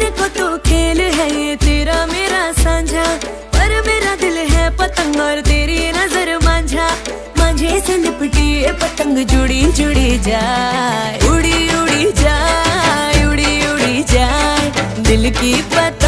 जीवन को तो खेल है, ये तेरा मेरा साझा। पर मेरा दिल है पतंग और तेरी नज़र मांझा। मांझे से लिपटी पतंग, जुड़ी जुड़ी जाए। उड़ी उड़ी जाए, उड़ी उड़ी जाए। दिल की पतंग